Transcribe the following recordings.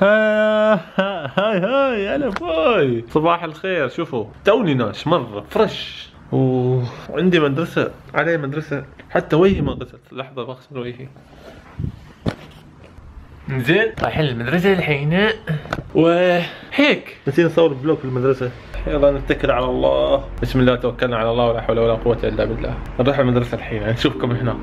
hi hi هلا bye صباح الخير شوفوا توني ناش مره fresh وعندي مدرسة علي مدرسة حتى وجهي ما غسلت لحظة بغسل وجهي زين رايحين المدرسة الحين وهيك نسينا نصور vlog في المدرسة يلا نتكل على الله بسم الله توكلنا على الله ولا حول ولا قوة إلا بالله نروح المدرسة الحين نشوفكم هناك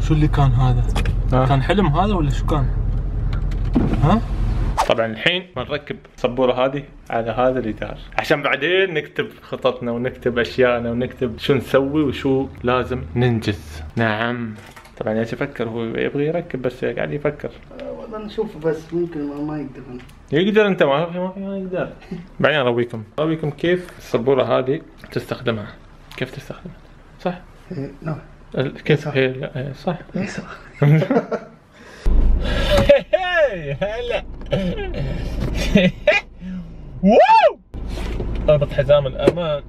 شو اللي كان هذا؟ آه. كان حلم هذا ولا شو كان؟ ها؟ طبعا الحين بنركب السبوره هذه على هذا الجدار عشان بعدين نكتب خططنا ونكتب اشيائنا ونكتب شو نسوي وشو لازم ننجز. نعم. طبعا إيش يفكر هو يبغى يركب بس قاعد يفكر. والله نشوفه بس ممكن ما, ما يقدر. يقدر أنت ما في ما في ما يقدر. بعدين ارويكم ارويكم كيف السبورة هذه تستخدمها؟ كيف تستخدمها؟ صح؟ إيه، نعم. كيف؟ هي لا، إيه، صح. إيه، صح. هلا. واو! اربط حزام الأمان.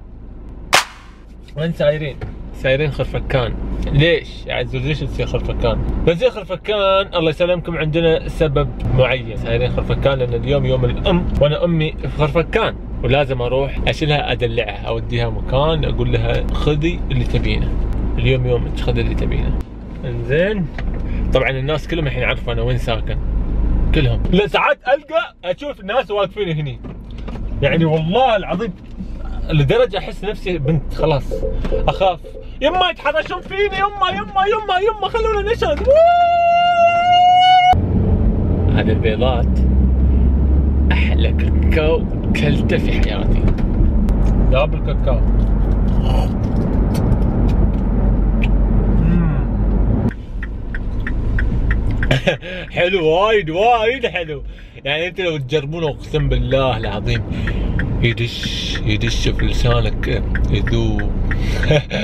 وين سايرين؟ سايرين خرفكان ليش؟ عزوز ليش تصير خرفكان؟ بتصير خرفكان الله يسلمكم عندنا سبب معين. سايرين خرفكان لأن اليوم يوم الأم وأنا أمي في خرفكان ولازم أروح أشيلها أدلعها أوديها مكان أقول لها خذي اللي تبينه. اليوم يومك خذي اللي تبينه. إنزين. طبعا الناس كلهم الحين عارفه أنا وين ساكن. كلهم. لا ساعات ألقى أشوف الناس واقفين هني. يعني والله العظيم لدرجة أحس نفسي بنت خلاص أخاف. يما يتحرشون فيني يما يما يما يما خلونا نشهد. هذه البيضات أحلى كاكاو كلته في حياتي. داب الكاكاو. حلو وايد وايد حلو. يعني انت لو تجربونه اقسم بالله العظيم يدش يدش في لسانك يذوب.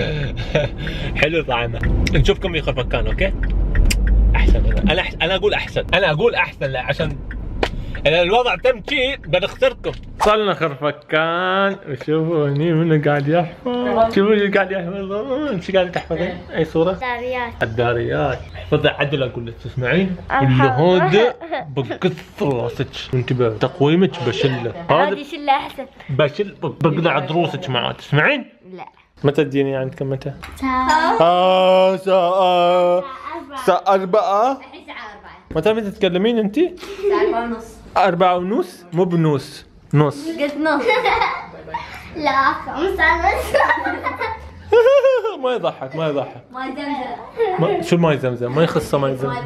حلو طعمه. نشوفكم يخرب مكان أوكي؟ أحسن أنا أنا أقول أحسن. أنا أقول أحسن عشان الوضع تم شي بنخسركم وصلنا خرفكان وشوفوا هني منو قاعد يحفظ. شوفوا اللي قاعد يحفظون. إيش قاعد تحفظين؟ أي صورة؟ داريات الداريات. احفظها عدل أقول لك تسمعين. اللي هذا بكثر راسك. انتبه تقويمك بشلة. هذه شلة أحسن. بشل بقلع دروسك معاه. تسمعين؟ لا. متى تجيني عندكم متى؟ ساعة آه ساعة. الساعة أربعة. الحين ساعة أربعة. متى متى تتكلمين أنت؟ ساعة أربعة ونص. أربعة ونص مو بنص نص. قلت نص. لا خمسة ونص. ما يضحك ما يضحك. ما زمزم. ما شو ماي زمزم؟ ما يخصه ماي ما زمزم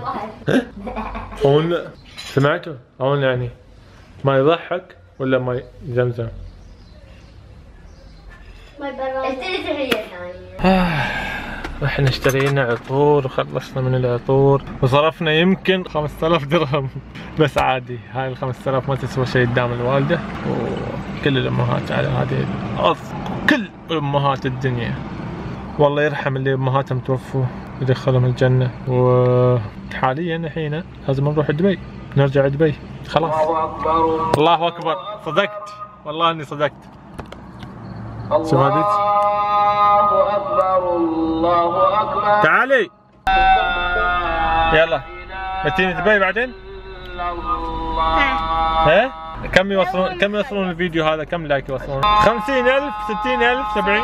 هون سمعتوا؟ هون يعني. ما يضحك ولا ما زمزم؟ ما يبرر اشتري سحرية ثانية إحنا اشترينا عطور وخلصنا من العطور وصرفنا يمكن 5000 درهم. بس عادي. هاي ال 5000 ما تسوى شيء قدام الوالدة. وكل الأمهات على هذه كل أمهات الدنيا. والله يرحم اللي أمهاتهم توفوا يدخلهم الجنة. وحاليا الحين لازم نروح دبي. نرجع دبي. خلاص. الله أكبر. صدقت. والله إني صدقت. الله أكبر. الله أكبر. تعالي. يلا. بتيني دبي بعدين؟ ها؟ كم يوصلون كم يوصلون الفيديو هذا؟ كم لايك يوصلون؟ 50000 60000 70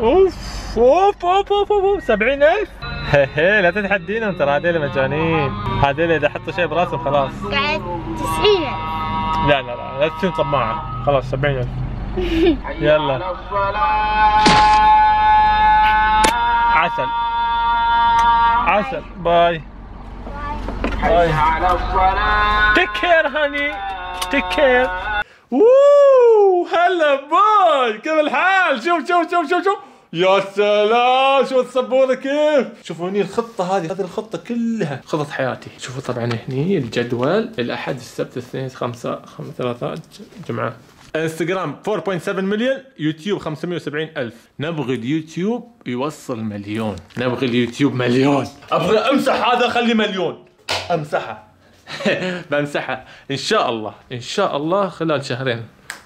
أوف أوف أوف أوف أوف 70000 هي لا تتحدينهم ترى هذيل مجانين. هذيل إذا حطوا شيء براسهم خلاص. قاعد تسعين لا لا لا لا تصير طماعة. خلاص 70000 يلا. عسل. عسل. bye. على الصلاة take care honey take care oh هلا bye كيف الحال؟ شوف شوف شوف شوف شوف. يا سلام. شوف السبوره كيف؟ شوفوا هني الخطة هذه. هذه الخطة كلها خطط حياتي. شوفوا طبعا هني الجدول. الأحد السبت الاثنين خمسة خمسة ثلاثاء جمعة انستغرام 4.7 مليون يوتيوب 570 ألف. نبغي اليوتيوب يوصل مليون. نبغي اليوتيوب مليون. أبغى أمسح هذا خلي مليون. أمسحه بمسحه إن شاء الله. إن شاء الله خلال شهرين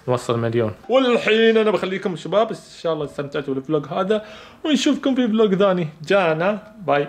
نوصل مليون. والحين أنا بخليكم شباب إن شاء الله استمتعتوا بال vlog هذا ونشوفكم في vlog ثاني. جانا. bye.